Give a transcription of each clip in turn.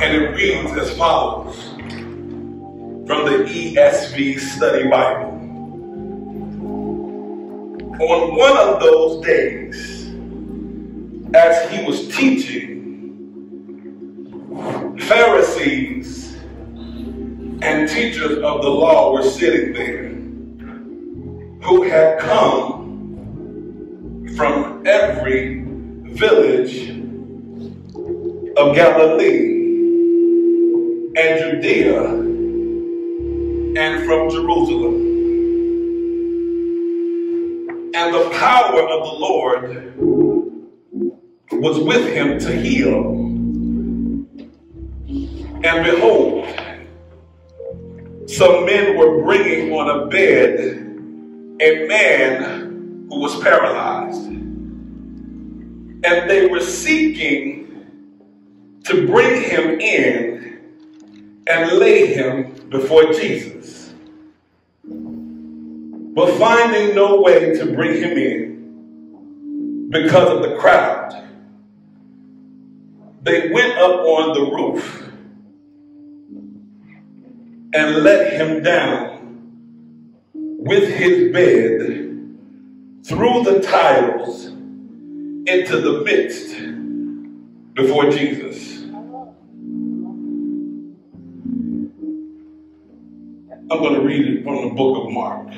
And it reads as follows from the ESV Study Bible. On one of those days, as he was teaching, Pharisees and teachers of the law were sitting there who had come from every village of Galilee and Judea and from Jerusalem. And the power of the Lord was with him to heal. And behold, some men were bringing on a bed a man who was paralyzed. And they were seeking to bring him in and lay him before Jesus. But finding no way to bring him in because of the crowd, they went up on the roof and let him down with his bed through the tiles into the midst before Jesus. I'm going to read it from the book of Mark.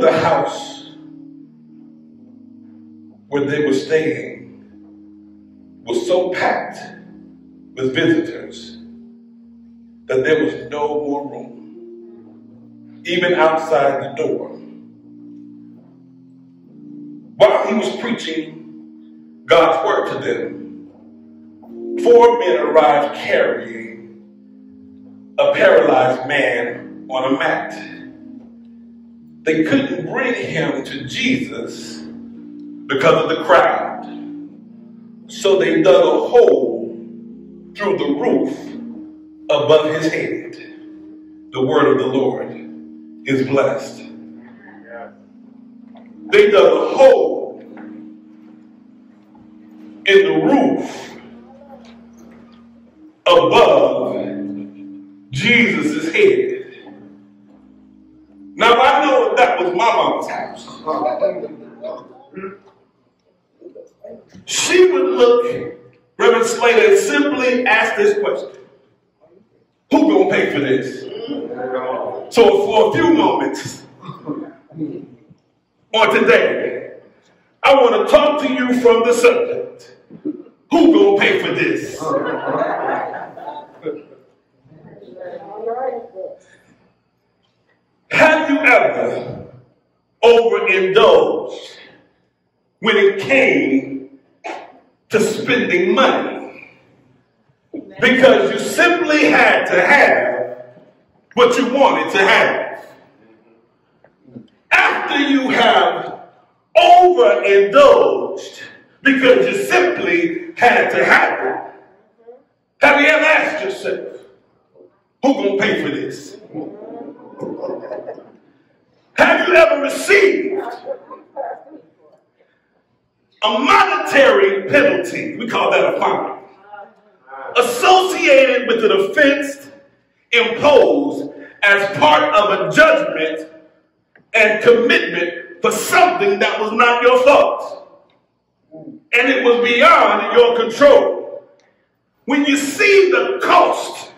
The house where they were staying was so packed with visitors that there was no more room, even outside the door. While he was preaching God's word to them, four men arrived carrying a paralyzed man on a mat. They couldn't bring him to Jesus because of the crowd. So they dug a hole through the roof above his head. The word of the Lord is blessed. They dug a hole in the roof above Jesus' head. Now, I know that was my mom's house. She would look, Reverend Slater, and simply ask this question who gonna pay for this? So for a few moments on today, I want to talk to you from the subject. Who gonna pay for this? Have you ever overindulged when it came to spending money? Because you simply had to have what you wanted to have. After you have overindulged because you simply had to have it, have you ever asked yourself, who gonna pay for this? Have you ever received a monetary penalty? We call that a fine. Associated with an offense imposed as part of a judgment and commitment for something that was not your fault. And it was beyond your control. When you see the cost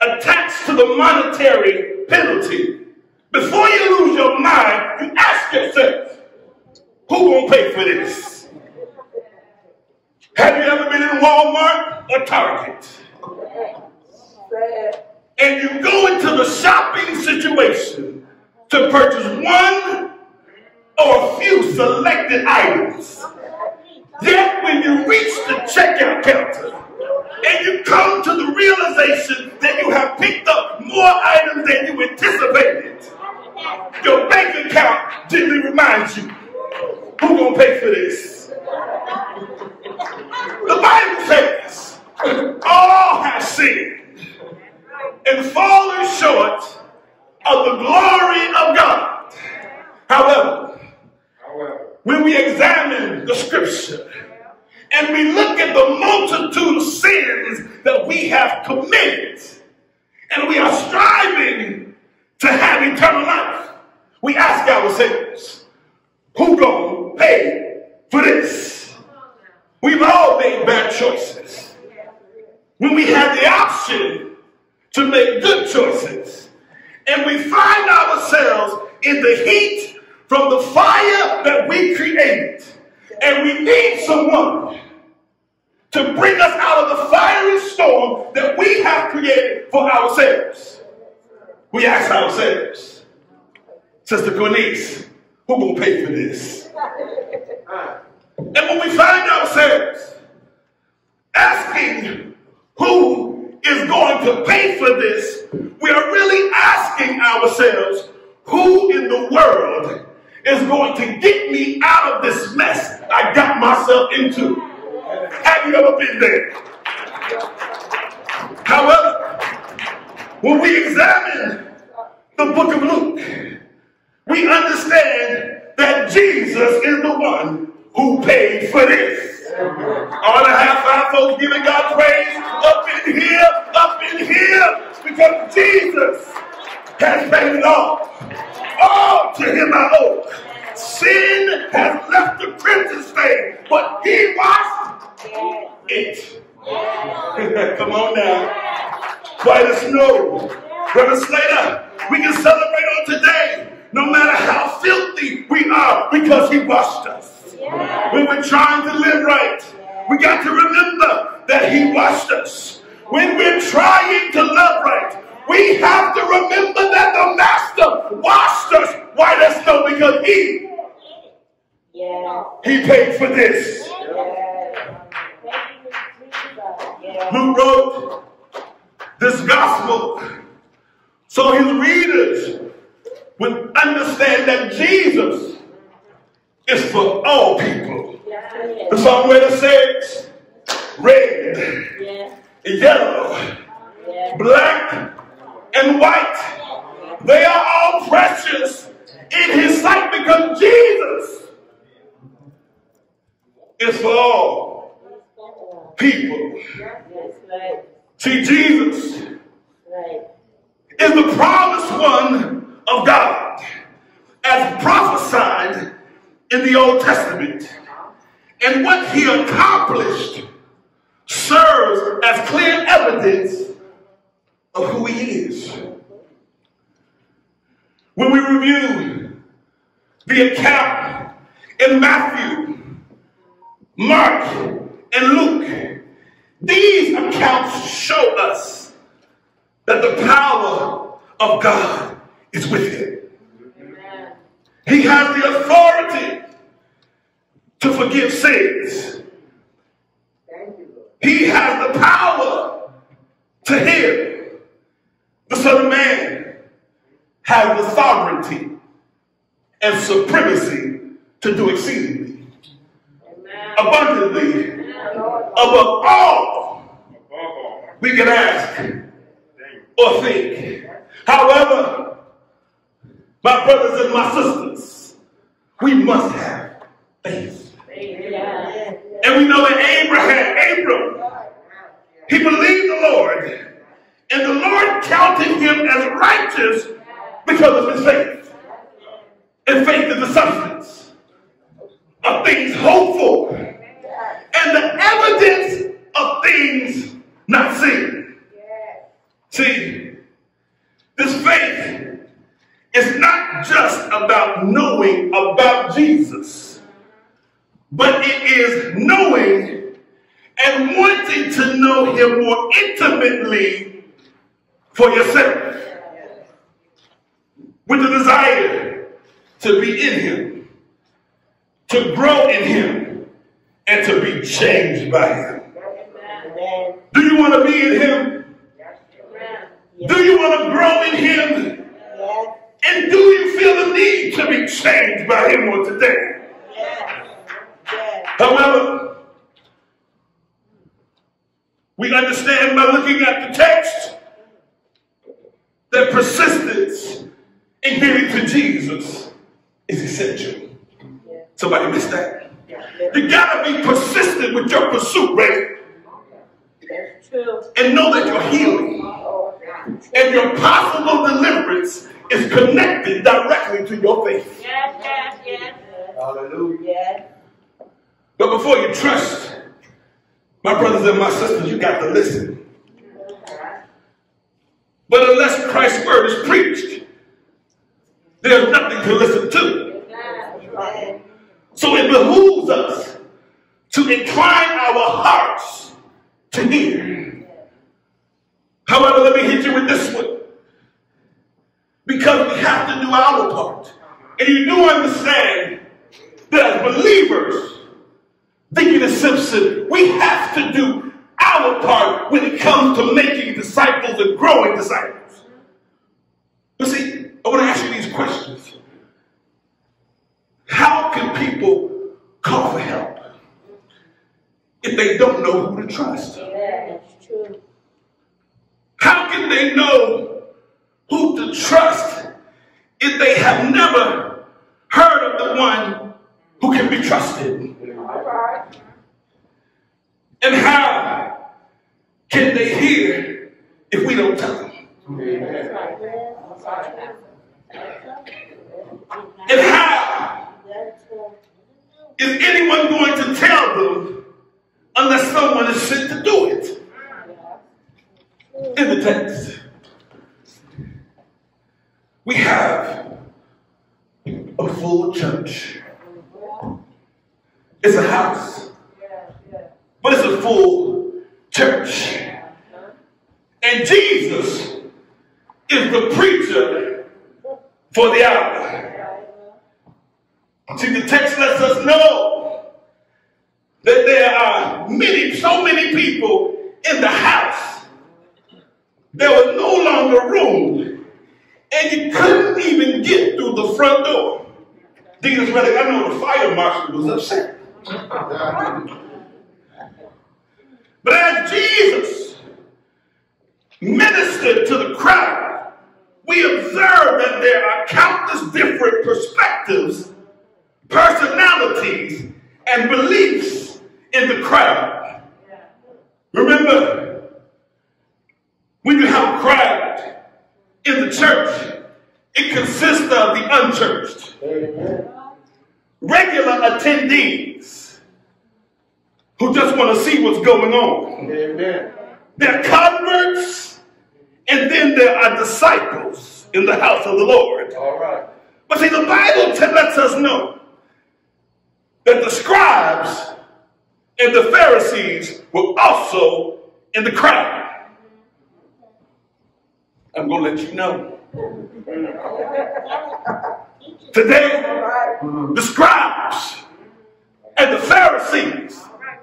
attached to the monetary penalty, before you lose your mind, you ask yourself, who gonna pay for this? Have you ever been in Walmart or Target? And you go into the shopping situation to purchase one or a few selected items. Yet when you reach the checkout counter and you come to the realization that you have picked up more items than you anticipated, your bank account gently reminds you, who gonna pay for this? The Bible says, all have sinned and fallen short of the glory of God. However, when we examine the scripture and we look at the multitude of sins that we have committed, and we are striving to have eternal life, we ask ourselves, who gonna pay for this? We've all made bad choices. When we had the option to make good choices, and we find ourselves in the heat from the fire that we created, and we need someone to bring us out of the fiery storm that we have created for ourselves. We ask ourselves, Sister Cornice, who will pay for this? And when we find ourselves asking who is going to pay for this, we are really asking ourselves, who in the world is going to get me out of this mess I got myself into? Have you ever been there? However, when we examine the book of Luke, we understand that Jesus is the one who paid for this. All the half five folks giving God praise up in here, up in here, because Jesus has paid it all. All to him I owe. White as so his readers would understand that Jesus is for all people. The songwriter says, red, yellow, black, and white. They are all precious in his sight because Jesus is for all people. See, Jesus is the promised one of God as prophesied in the Old Testament. And what he accomplished serves as clear evidence of who he is. When we review the account in Matthew, Mark, and Luke, these accounts show us that the power of God is with him. He has the authority to forgive sins. He has the power to heal. The Son of Man has the sovereignty and supremacy to do exceedingly, abundantly, above all we can ask or think. However, my brothers and my sisters, we must have faith. And we know that Abraham, Abram, he believed the Lord, and the Lord counted him as righteous because of his faith. And faith is the substance of things hopeful and the evidence of things not seen. See, this faith is not just about knowing about Jesus, but it is knowing and wanting to know him more intimately for yourself. With the desire to be in him, to grow in him, and to be changed by him. Do you want to be in him? Do you want to grow in him? And do you feel the need to be changed by him on today? However, we understand by looking at the text that persistence in getting to Jesus is essential. Somebody missed that? You gotta be persistent with your pursuit, right? And know that you're healing and your possible deliverance is connected directly to your faith. Yes, yes, yes. Hallelujah. But before you trust, my brothers and my sisters, you got to listen. But unless Christ's word is preached, there's nothing to listen to. So it behooves us to incline our hearts to hear. However, let me hit you with this one. Because we have to do our part. And you do understand that as believers, Deacon Simpson, we have to do our part when it comes to making disciples and growing disciples. But see, I want to ask you these questions. How can people call for help if they don't know who to trust? How can they know who to trust if they have never heard of the one who can be trusted? And how can they hear if we don't tell them? And how is anyone going to tell them unless someone is sent to do it? In the text, we have a full church. It's a house, but it's a full church. And Jesus is the preacher for the hour. See, the text lets us know that there are many, so many people in the house. There was no longer room, and you couldn't even get through the front door. Deacons Reddick, I know the fire marshal was upset. But as Jesus ministered to the crowd, we observe that there are countless different perspectives, personalities, and beliefs in the crowd. Remember, when you have a crowd in the church, it consists of the unchurched, regular attendees who just want to see what's going on. Amen. They're converts, and then there are disciples in the house of the Lord. All right. But see, the Bible lets us know that the scribes and the Pharisees were also in the crowd. I'm going to let you know. Today, the scribes and the Pharisees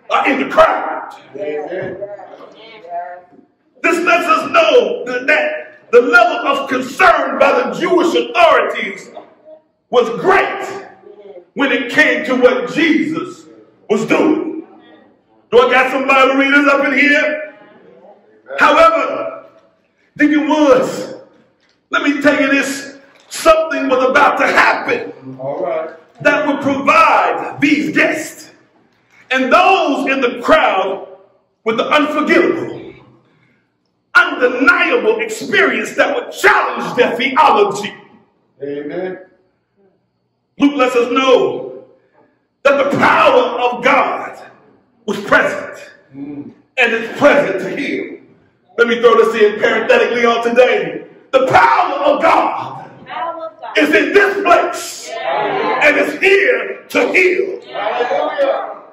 are in the crowd. This lets us know that, the level of concern by the Jewish authorities was great when it came to what Jesus was doing. Do I got some Bible readers up in here? However, Deacon Woods, let me tell you this something was about to happen All right. that would provide these guests and those in the crowd with the unforgivable, undeniable experience that would challenge their theology. Amen. Luke lets us know that the power of God was present mm. and is present to heal. Let me throw this in parenthetically on today. The power of God Power of God. is in this place and is here to heal. Hallelujah.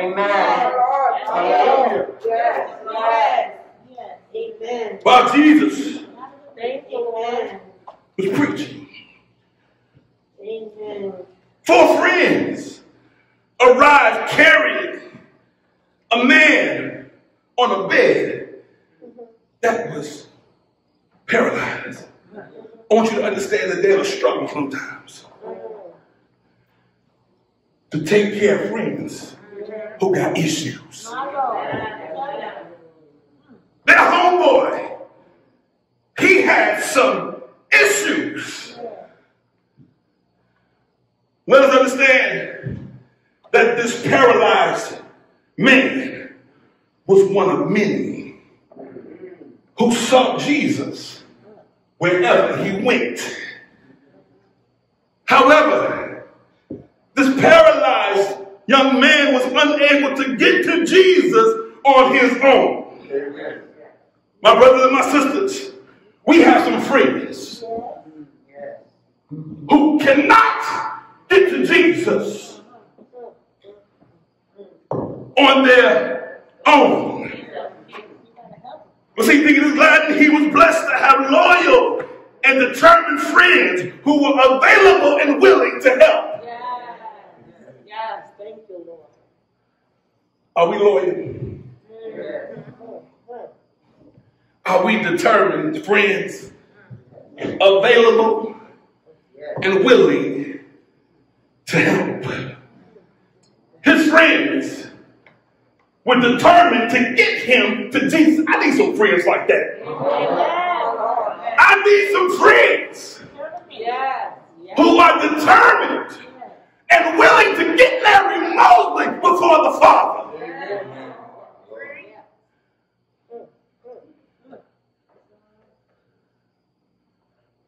Amen. Hallelujah. Yes, yes. Yes. Amen. By Jesus Thank you, Lord. Amen. was preaching, Amen. four friends arrived carrying a man on a bed that was paralyzed. I want you to understand that there's a struggle sometimes to take care of friends who got issues. That homeboy, he had some issues. Let us understand that this paralyzed man was one of many who sought Jesus wherever he went. However, this paralyzed young man was unable to get to Jesus on his own. Amen. My brothers and my sisters, we have some friends who cannot get to Jesus on their own. But see, thinking is glad that he was blessed to have loyal and determined friends who were available and willing to help. Yes. Yes. Thank you, Lord. Are we loyal? Are we determined friends, available and willing to help? His friends were determined to get him to Jesus. I need some friends like that. I need some friends who are determined and willing to get Larry Mosley before the Father.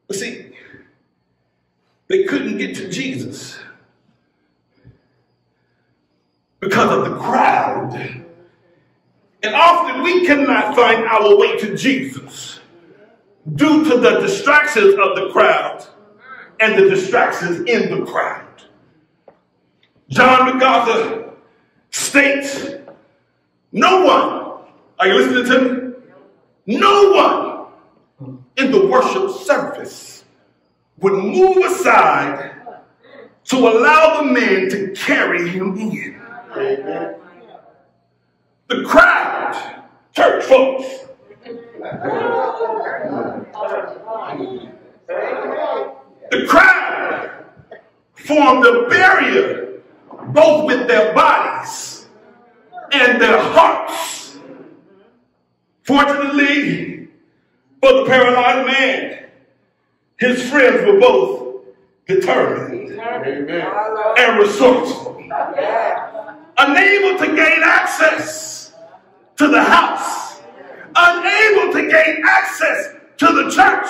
But see, they couldn't get to Jesus because of the crowd. And often we cannot find our way to Jesus due to the distractions of the crowd and the distractions in the crowd. John MacArthur states, no one, are you listening to me? No one in the worship service would move aside to allow the man to carry him in. The crowd, church folks, the crowd formed a barrier both with their bodies and their hearts. Fortunately for the paralyzed man, his friends were both determined Amen. and resourceful. Unable to gain access to the house, unable to gain access to the church,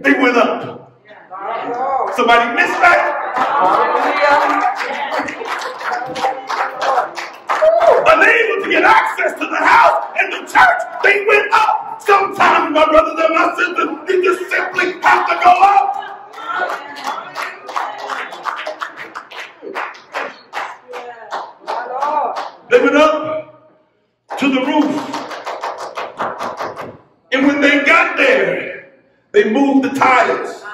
they went up. Somebody missed that? Unable to get access to the house and the church, they went up. Sometimes, my brothers and my sisters, you just simply have to go up. They went up to the roof. And when they got there, they moved the tiles.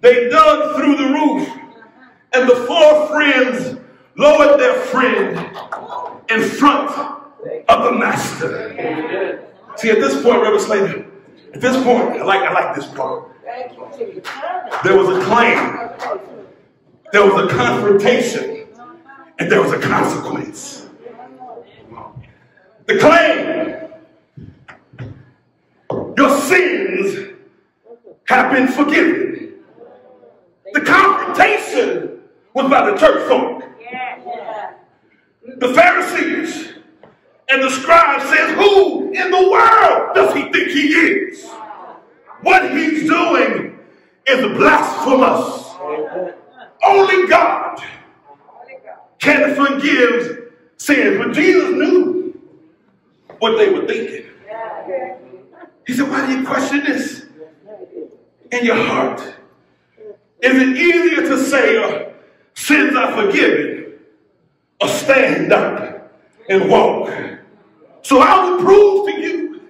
They dug through the roof. And the four friends lowered their friend in front of the master. See, at this point, Reverend Slater, at this point, I like, I like this part. There was a claim, there was a confrontation, and there was a consequence. The claim, your sins have been forgiven. The confrontation was by the church folk. The Pharisees and the scribes says, who in the world does he think he is? What he's doing is blasphemous. Only God can forgive sins. But Jesus knew what they were thinking. He said, why do you question this in your heart? Is it easier to say uh, sins are forgiven or stand up and walk? So I will prove to you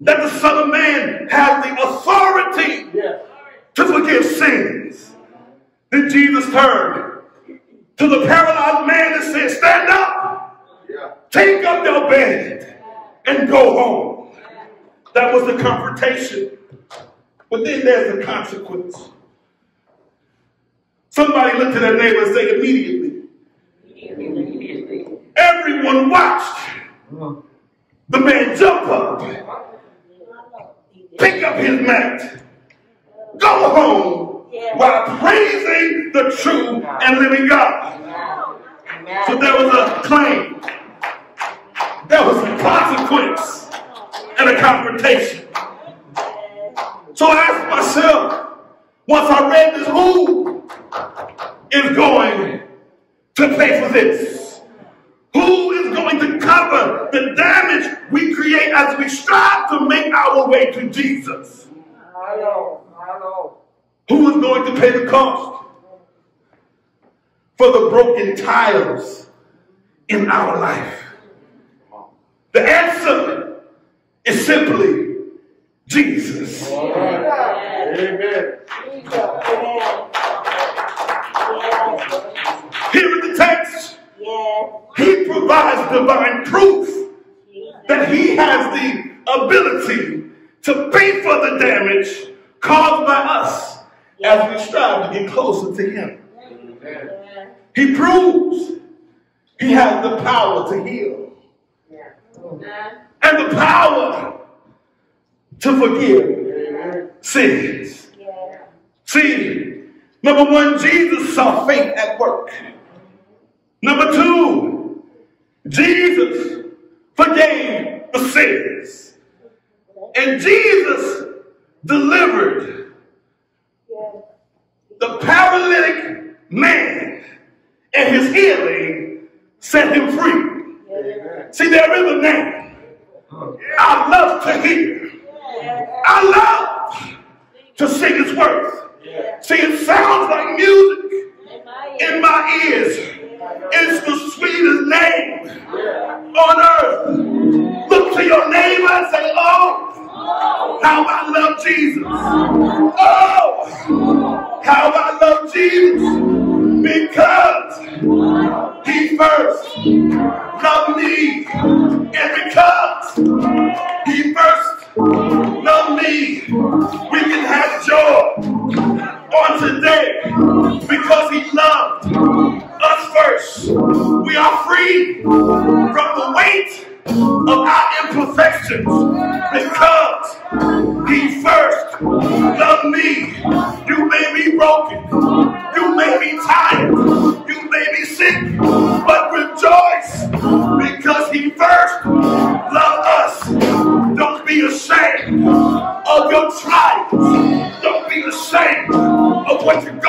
that the Son of Man has the authority to forgive sins. Then Jesus turned to the paralyzed man and said, Stand up, Take up your bed and go home. That was the confrontation. But then there's the consequence. Somebody looked at their neighbor and said immediately. Everyone watched the man jump up, pick up his mat, go home while praising the true and living God. So there was a claim, there was a consequence, and a confrontation. So I asked myself, once I read this, who is going to pay for this? Who is going to cover the damage we create as we strive to make our way to Jesus? I know, I know. Who is going to pay the cost for the broken tiles in our life? The answer is simply Jesus. Amen. Here in the text, he provides divine proof that he has the ability to pay for the damage caused by us as we strive to get closer to him. He proves he has the power to heal and the power to forgive sins. See, number one, Jesus saw faith at work. Number two, Jesus forgave the sins. And Jesus delivered the paralytic man and his healing set him free. See, there is a name I love to hear. I love to sing his words. See, it sounds like music in my ears. What? you're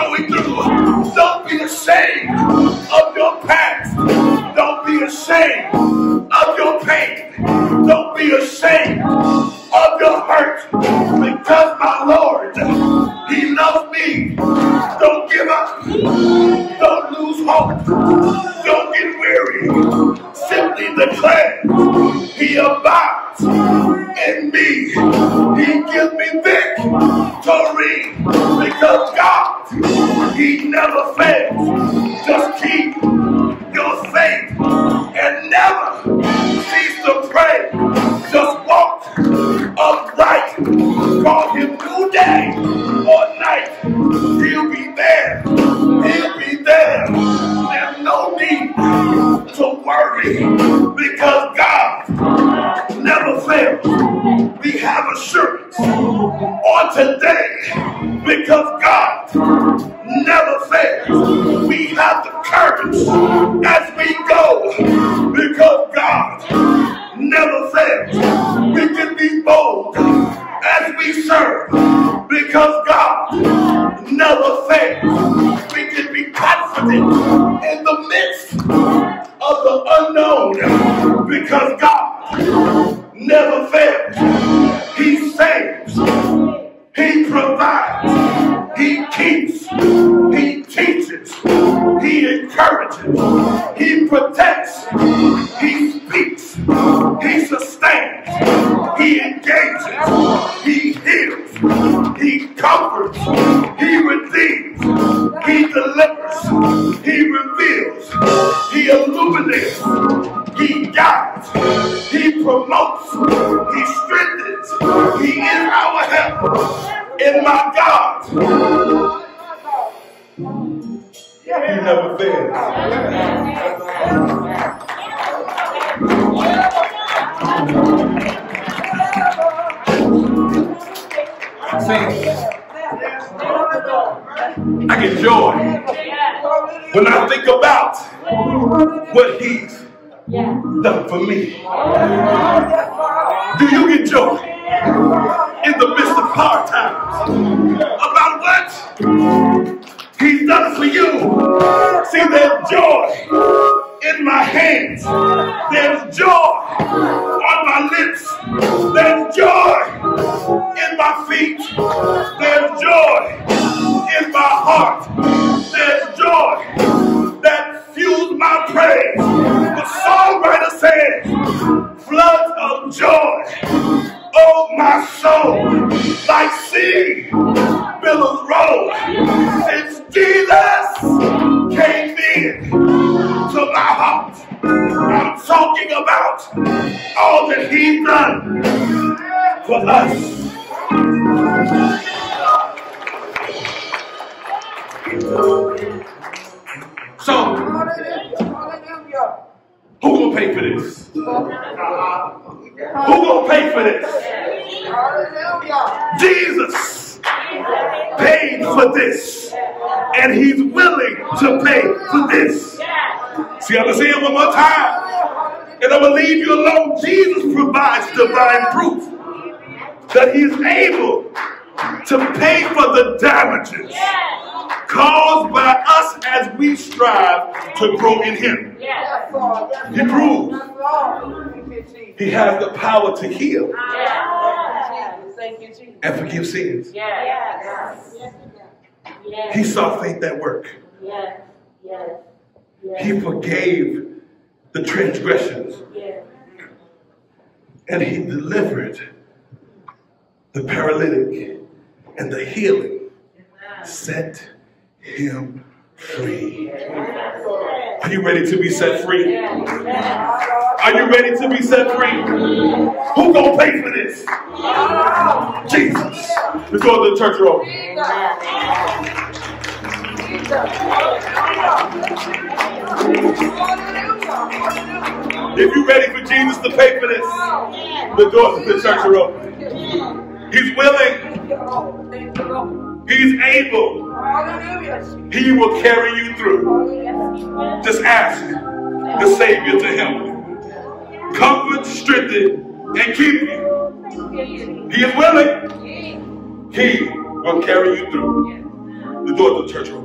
because God never fails. We have assurance on today because God never fails. We have the courage feet. To pay for this. See, I'm gonna say it one more time, and I'm gonna leave you alone. Jesus provides divine proof that he's able to pay for the damages caused by us as we strive to grow in him. He proves he has the power to heal and forgive sins. He saw faith at work. He forgave the transgressions. And he delivered the paralytic and the healing set him free. Are you ready to be set free? Are you ready to be set free? Who gonna pay for this? Jesus. Let's go to the church room. If you're ready for Jesus to pay for this, the doors of the church are open. He's willing. He's able. He will carry you through. Just ask the Savior to help you. Comfort, strengthen, and keep you. He is willing. He will carry you through. The doors of the church are open.